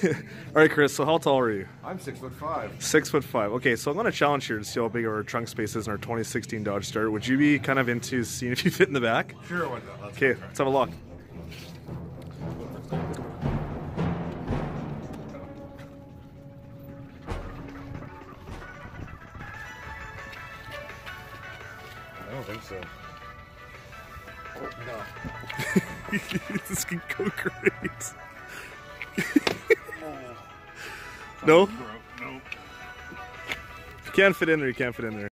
All right, Chris. So how tall are you? I'm six foot five. Six foot five. Okay, so I'm going to challenge here to see how big our trunk space is in our 2016 Dodge Dart. Would you be kind of into seeing if you fit in the back? Sure, why not? Let's Okay, let's have a look. I don't think so. Oh no. this can go great. no? Nope. You can't fit in there, you can't fit in there.